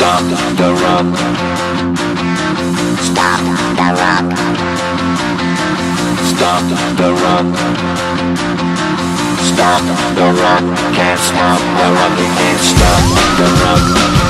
stop the rock. stop the rock! Stop the rock! can't stop the rock! can't stop the rock!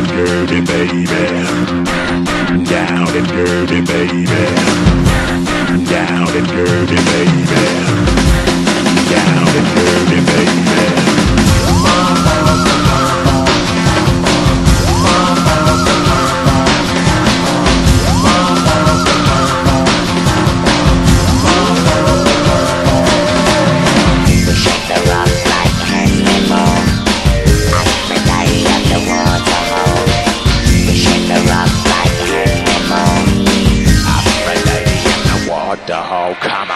and dirty, baby. Down and dirty, baby. Down and dirty, baby. Come